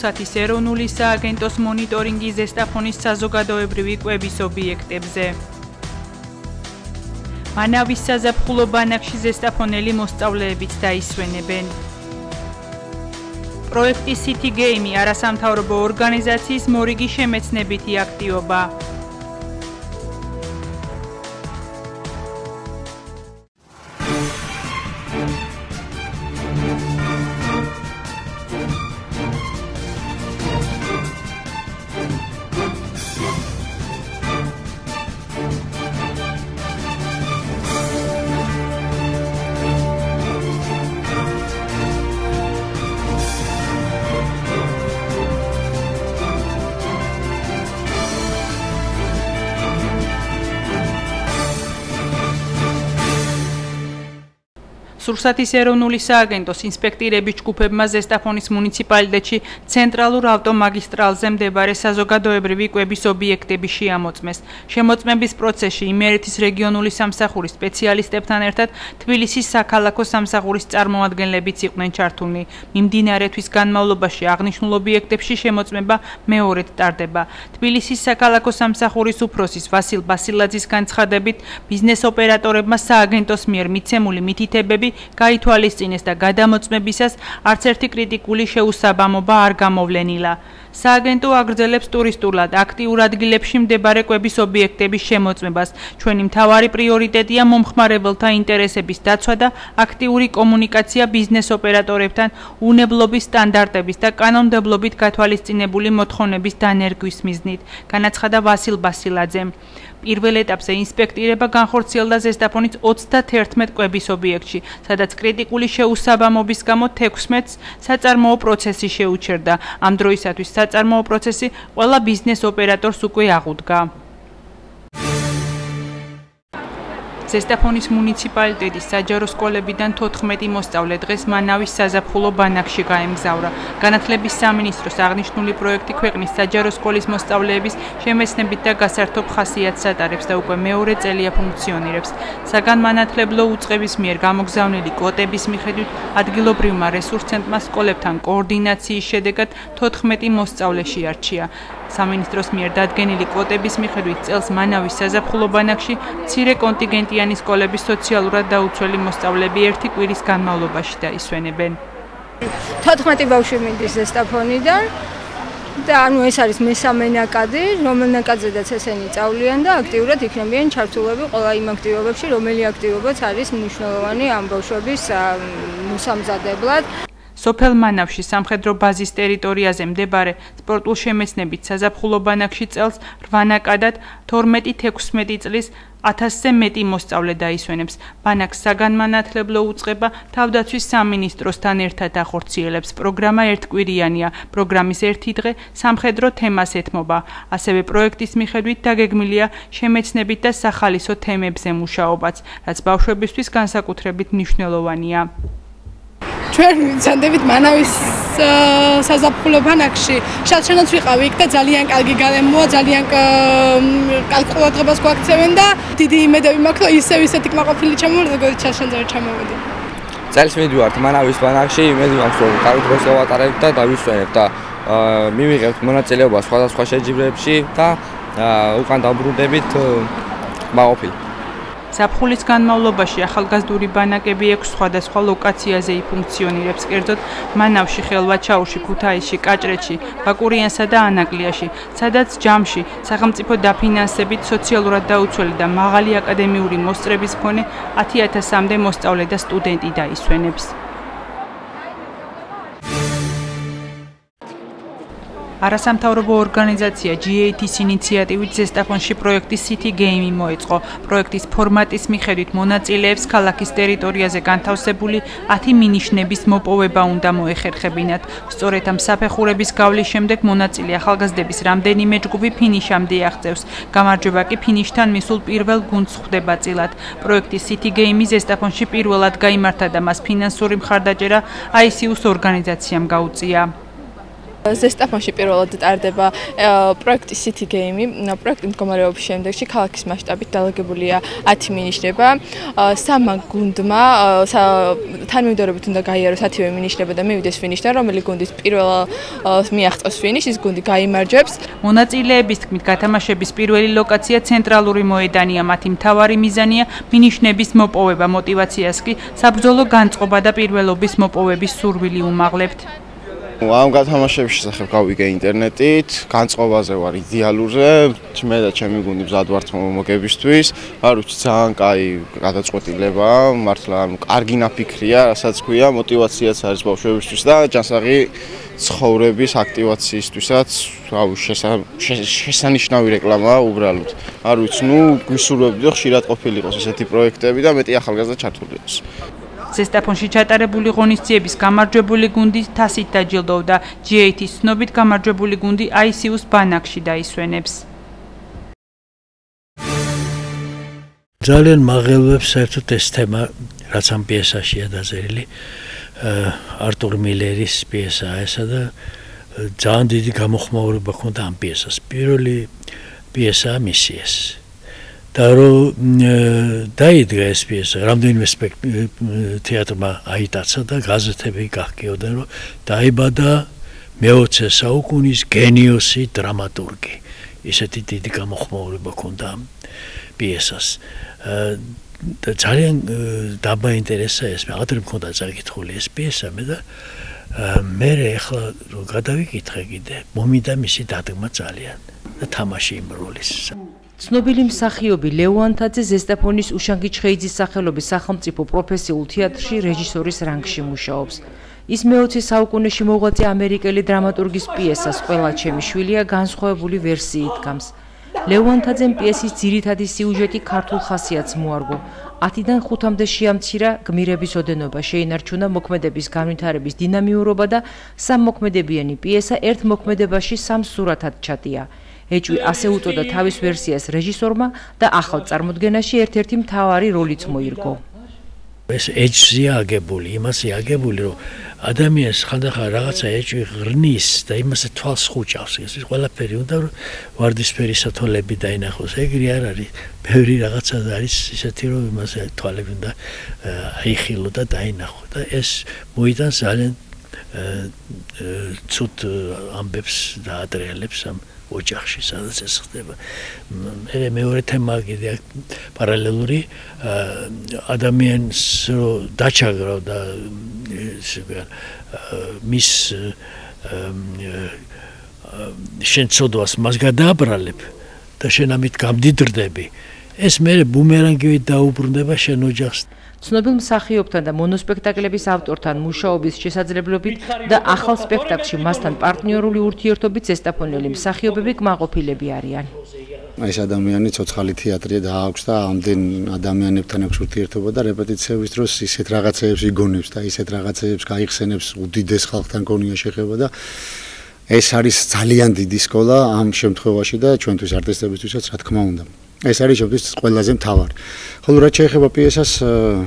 სურსათის ეროვნული სააგენტოს მონიტორინგი ზესტაფონის საზოგადოებრივი კვების ობიექტებზე. მანავის საზაფხულო ბანაკში ზესტაფონელი მოსწავლეებიც დაისვენებენ. პროექტი City Game არასამთავრობო ორგანიზაციის მორიგი შემეცნებითი აქტივობა. სურსათის ეროვნული სააგენტოს ინსპექტირების ჯგუფებმა ზესტაფონის მუნიციპალიტეტში ცენტრალურ ავტომაგისტრალზე მდებარე საზოგადოებრივი კვების ობიექტები შეამოწმეს. შემოწმების პროცესში იმერეთის რეგიონული სამსახურის სპეციალისტებთან ერთად თბილისის საქალაქო სამსახურის წარმომადგენლებიც იყვნენ ჩართულნი. მიმდინარე თვის განმავლობაში აღნიშნულ ობიექტებში შემოწმება მეორედ ტარდება. თბილისის საქალაქო სამსახურის უფროსის ვასილ ბასილაძის განცხადებით, ბიზნეს ოპერატორებმა სააგენტოს მიერ მიცემული მითითებები გაითვალისწინეს და გადამოწმებისას არც ერთი კრიტიკული შეუსაბამობა არ გამოვლენილა. სააგენტო აგრძელებს ტურისტულად აქტიურ ადგილებში მდებარე კვების ობიექტების შემოწმებას. ჩვენი მთავარი პრიორიტეტია მომხმარებელთა ინტერესების დაცვა და აქტიური კომუნიკაცია ბიზნეს ოპერატორებთან უნებლობის სტანდარტების და კანონმდებლობით გათვალისწინებული მოთხოვნების დანერგვის მიზნით. განაცხადა ვასილ ბასილაძემ. პირველ ეტაპზე ინსპექტირება განხორციელდა ზესტაფონის 31 კვების ობიექტში, სადაც კრიტიკული შეუსაბამობის გამო 16-ს საწარმოო პროცესი შეუჩერდა. ამ დროისათვის საწარმოო პროცესი ყველა ბიზნეს ოპერატორს უკვე აღუდგა. ზესტაფონის მუნიციპალიტეტის საჯარო სკოლებიდან 14 მოსწავლე დღეს მანავის საზაფხულო ბანაკში გაემგზავრა. განათლების სამინისტროს აღნიშნული პროექტი ქვეყნის საჯარო სკოლის მოსწავლეების შემეცნებით და გასართობ ხასიათს ატარებს და უკვე მეორე წელია ფუნქციონირებს. საგანმანათლებლო უწყების მიერ გამოგზავნილი კვოტების მიხედვით ადგილობრივმა რესურს ცენტრმა სკოლებთან კოორდინაციის შედეგად 14 მოსწავლე შეარჩია. სამინისტროს მიერ დადგენილი კვოტების მიხედვით წელს მანავის საზაფხულო ბანაკში მცირე კონტინგენტიანი სკოლების სოციალურად დაუცველი მოსწავლეები ერთი კვირის განმავლობაში დაისვენებენ. 14 ბავშვი მინდის ზესტაფონიდან და ანუ ეს არის მესამე ნაკადი, რომელ ნაკადზედაც ესენი წავლიან და აქტიურად იქნებიან ჩართულები ყველა იმ აქტივობებში, რომელი აქტივობაც არის მნიშვნელოვანი ამ ბავშვების მოსამზადებლად. სოფელ მანავში სამხედრო ბაზის ტერიტორიაზე მდებარე სპორტულ შემეცნებით საზაფხულო ბანაკში წელს 8 ნაკადად 12-16 წლის 1000-ზე მეტი მოსწავლე დაისვენებს. ბანაკს საგანმანათლებლო უწყება თავდაცვის სამინისტროსთან ერთად ახორციელებს. პროგრამა ერთკვირიანია. პროგრამის ერთი დღე სამხედრო თემას ეთმობა. ასევე პროექტის მიხედვით დაგეგმილია შემეცნებით და სახალისო თემებზე მუშაობაც, რაც ბავშვებისთვის განსაკუთრებით მნიშვნელოვანია. ჩვენ ვიზანდებით მანავის საზაფხულო ბანაკში. შადშენაც ვიყავი? იქ და ძალიან კარგი გარემოა ძალიან კარგ ყურადღებას გვაქცევენ და დიდი იმედები მაქვს რომ ისევ ისეთი კმაყოფილი ჩამოვედი როგორც შადშენზე ჩამოვედი. წელს მიდივართ მანავის ბანაკში იმედი მაქვს რომ კარგ დროს გავატარებ და დავისვენებ და მივიღებთ მონაწილეობა სხვადასხვა შეჯიბრებებში და უკან დაბრუნდებით კმაყოფილი საფხულის განმავლობაში ახალგაზრდული ბანაკები ექვს სხვადასხვა ლოკაციაზე იფუნქციონირებს, კერძოდ მანავში, ხელვაჩაუში, ქუთაისში, კაჭრეთში, ბაკურიანსა და ანაკლიაში, სადაც ჯამში სახელმწიფო დაფინანსებით სოციალურად დაუცველი და მაღალი აკადემიური მოსწრების მქონე 10000-მდე მოსწავლე და სტუდენტი დაისვენებს. არასამთავრობო ორგანიზაცია GAT-ის ინიციატივით ზესტაფონში პროექტი City Game მოეწყო. პროექტის ფორმატის მიხედვით მონაწილეებს ქალაქის ტერიტორიაზე განთავსებული 10 მინიშნების მოპოვება უნდა მოეხერხებინათ. სწორედ ამ საფეხურების გავლის შემდეგ მონაწილე ახალგაზრდების რამდენიმე ჯგუფი ფინიშამდე აღწევს. გამარჯვება კი ფინიშთან მისულ პირველ გუნდს ხვდება წილად. პროექტი City Game ზესტაფონში პირველად გამართა და მას ფინანსური მხარდაჭერა ICU-ს ორგანიზაციამ გაუწია. ზესტაფონში პირველად ტარდება პროექტი City Game. პროექტი მდგომარეობის შემდეგში ქალაქის მასშტაბით დალაგებულია 10 მინიშნება. სამმა გუნდმა თანმიმდევრობით უნდა გაიაროს 10-ვე მინიშნება და მივიდეს ფინიშთან, რომელი გუნდის პირველ მიაღწევს ფინიშის გუნდი გაიმარჯვებს. მონაწილეების თქმით, გათამაშების პირველი ლოკაცია ცენტრალური მოედანია, მათი მთავარი მიზანია მინიშნების მოპოვება, мотиваციას კი საბრძოლო განწყობა და პირველობის მოპოვების სურვილი უმაღლებთ. ამ გათამაშების შესახებ გავიგე ინტერნეტით, განწყობაზე ვარ იდეალურზე, მე და ჩემი გუნდი მზად ვართ მოგებისთვის. არ ვიცი, ძალიან კაი გადაწყვეტილება, მართლა ანუ კარგი ნაფიქრია, რასაც ქვია, мотиваციაც არის ბავშვებისთვის და ჯანსაღი ცხოვრების აქტივაციისთვისაც, აუ შესანიშნავი რეკლამაა უბრალოდ. არ ვიცი, ნუ გვისურვებდი და ხშირად ყოფილიყოს ესეთი პროექტები და მეტი ახალგაზრდა ჩართული იყოს. ზესტაფონში ჩატარებული ღონისძიების გამარჯვებული გუნდი თასით დაჯილდოვდა. GAT-ის ცნობით გამარჯვებული გუნდი ICU-ს ბანაკში დაისვენებს. ძალიან მაღელვებს საერთოდ ეს თემა, რაც ამ პიესაშია დაწერილი, არტურ მილერის პიესაა ესა და ძალიან დიდი გამოხმაურება ჰქონდა ამ პიესას. პირველი პიესაა მისი ეს. და რომ დაიდგა ეს პიესა, რამდენიმე თეატრმა აიტაცა და გაზეთები გახკიოდა, რომ დაიბადა მე-20 საუკუნის გენიოსი დრამატურგი. ისეთი დიდი გამოხმაურება ჰქონდა პიესას. და ძალიან დაბა ინტერესა ეს, აღარ მქონდა წაკითხული ეს პიესა მე და მე ახლა რომ გადავიკითხე კიდე, მომიდა მისი დადგმა ძალიან და თამაში იმ როლის. ცნობილი მსახიობი ლევანთაძე ზესტაფონის უშანგი ჩხეიძის სახელობის სახელმწიფო პროფესიულ თეატრში რეჟისორის რანგში მუშაობს. ის მე-20 საუკუნეში მოღვაწე ამერიკელი დრამატურგის პიესას ყველა ჩემი შვილია განსხვავებული ვერსიით გამს. ლევანთაძემ პიესის ძირითადი სიუჟეტი ქართულ ხასიათს მოარგო. 10-დან 5-მდე შეამცირა გმირების ოდენობა, შეინარჩუნა მოქმედების განვითარების დინამიურობა და სამოქმედებიანი პიესა ერთ მოქმედებაში სამ სურათად ჩატია. ეჭვი ასე უწოდა თავის ვერსიას რეჟისორმა და ახალ წარმოდგენაში ერთ-ერთი მთავარი როლიც მოირგო. ეს ეჭვი აგებული, იმასე აგებული, რომ ადამიანს ხანდახან რაღაცა ეჭვი ღრნის და იმასე თვალს ხუჭავს. ეს ყველაფერი უნდა ვარდისფერი სათვალები დაინახოს. ეგრე არ არის. ბევრი რაღაცა არის ისეთი, რომ იმასე თვალები უნდა აიხილო და დაინახო და ეს მოიტანს ძალიან ცუდ ამბებს და ადრეალებს ამ ოჯახში სადაც ეს ხდება. მე მეორე თემა კიდე პარალელური ადამიანს დაჩაგრავ და მის შენ ცოდვას მას გადააბრალებ და შენ ამით გამდიდრდები. ეს მე ბუმერანგივით დაუბრუნდება შენ ოჯახს. ცნობილ მსახიობთან და მონოსპექტაკლების ავტორთან მუშაობის შესაძლებლობით და ახალ სპექტაკლში მასთან პარტნიორული ურთიერთობით ზესტაფონელი მსახიობები კმაყოფილები არიან. ეს ადამიანი ცოცხალი თეატრია და აქვს და ამდენ ადამიანებთან აქვს ურთიერთობა და რეპეტიციების დროს ისეთ რაღაცეებს იგონებს და ისეთ რაღაცეებს გაიხსენებს უდიდეს ხალხთან გონია შეხება და ეს არის ძალიან დიდი სკოლა ამ შემთხვევაში და ჩვენთვის არტისტებისთვისაც რა თქმა უნდა. ეს არის ჩვენთვის ყველაზე მთავარი. ხოლო რაც შეეხება პიესას,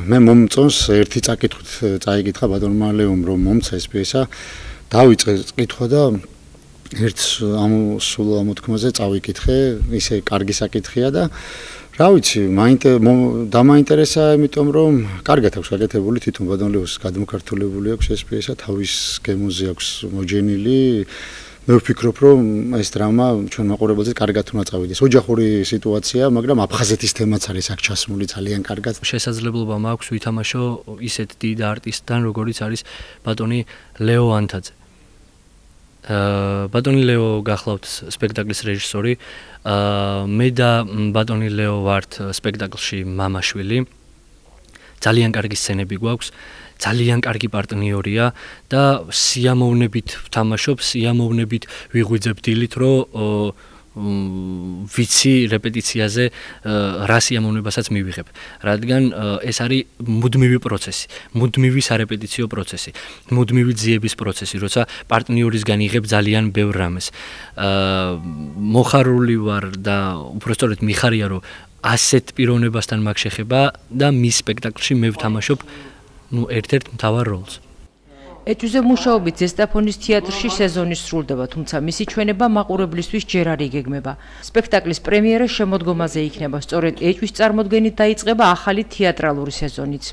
მე მომწონს ერთი წაკითხით წაიკითხა ბატონმა ლეომ რომ მომცა ეს პიესა. დავიწყე კითხვა და ერთ ამ სულ ამოთქმაზე წავიკითხე, ისე კარგი საკითხია და რა ვიცი, მაინტე დამაინტერესა, იმიტომ რომ კარგად აქვს გაკეთებული თვითონ ბატონ ლეოს გადმოქართულებული აქვს ეს პიესა, თავის გემოზე აქვს მოჯენილი მე ვფიქრობ, რომ ეს დრამა ჩვენ მაყურებელზე კარგად უნდა წავიდეს. ოჯახური სიტუაცია, მაგრამ აფხაზეთის თემაც არის აქ ჩასმული ძალიან კარგად. შესაძლებლობა მაქვს ვითამაშო ისეთ დიდ არტისტთან, როგორიც არის ბატონი ლეო ანთაძე. აა ბატონი ლეო გახლავთ სპექტაკლის რეჟისორი. აა მე და ბატონი ლეო ვართ სპექტაკლში მამაშვილი. ძალიან კარგი სცენები გვაქვს. ძალიან კარგი პარტნიორია და სიამოვნებით ვთამაშობ, სიამოვნებით ვიღვიძებ დილით, რომ ვიცი რეპეტიციაზე რა სიამოვნებასაც მივიღებ. რადგან ეს არის მუდმივი პროცესი, მუდმივი სარეპეტიციო პროცესი, მუდმივი ძიების პროცესი, როცა პარტნიორისგან იღებ ძალიან ბევრ რამეს. აა მოხარული ვარ და უბრალოდ მიხარია რომ ასეთ პიროვნებასთან მაგ შეხება და მის სპექტაკლში მე ვთამაშობ ნუ ერთ-ერთ მთავარ როლს. ეჭვზე მუშაობით ზესტაფონის თეატრში სეზონი სრულდება, თუმცა მისი ჩვენება მაყურებლისთვის ჯერ არ იგეგმება. სპექტაკლის პრემიერა შემოდგომაზე იქნება, სწორედ ეჭვის წარმოდგენით დაიწყება ახალი თეატრალური სეზონიც.